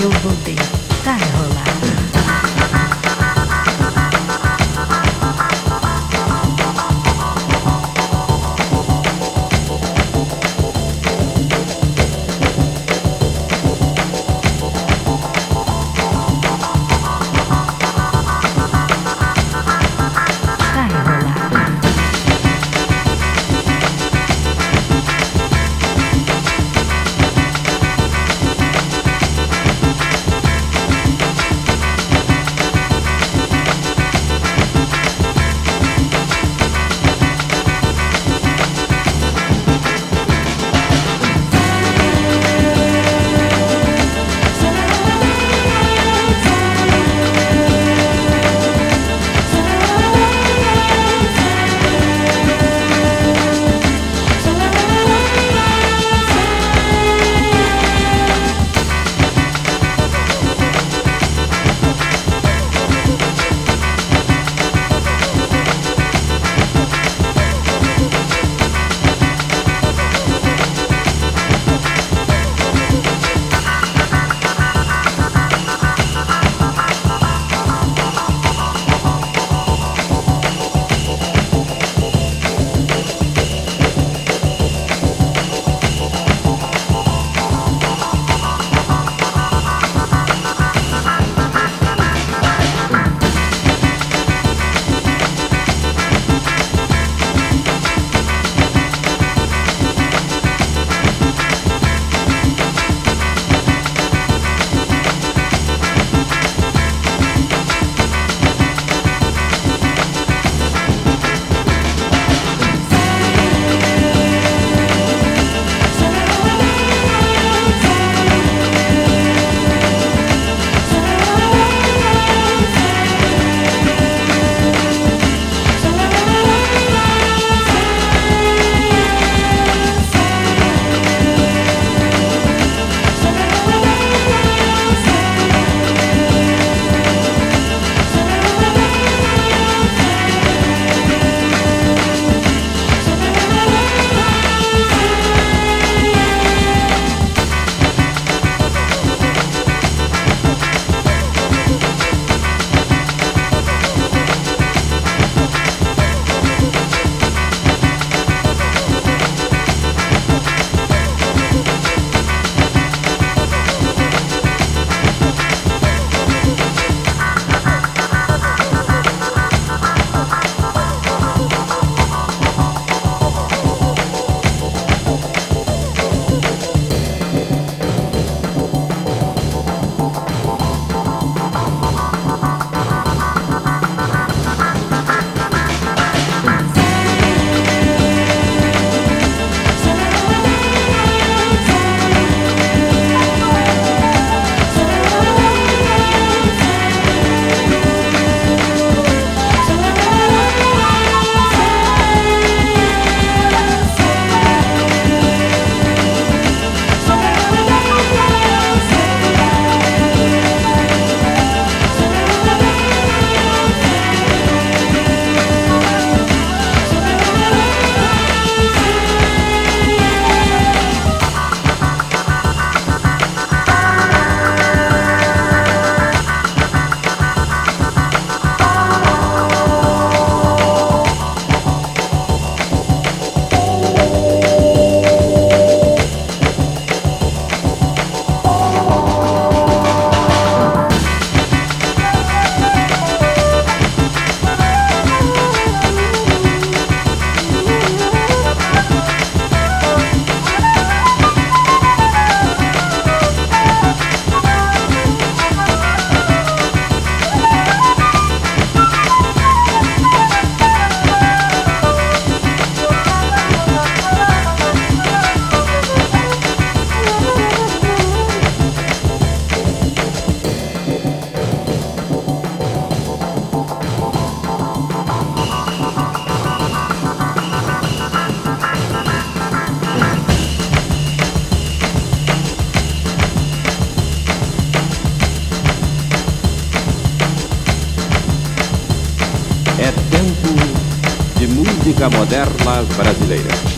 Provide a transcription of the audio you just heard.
eu vou deixar. Música moderna brasileira.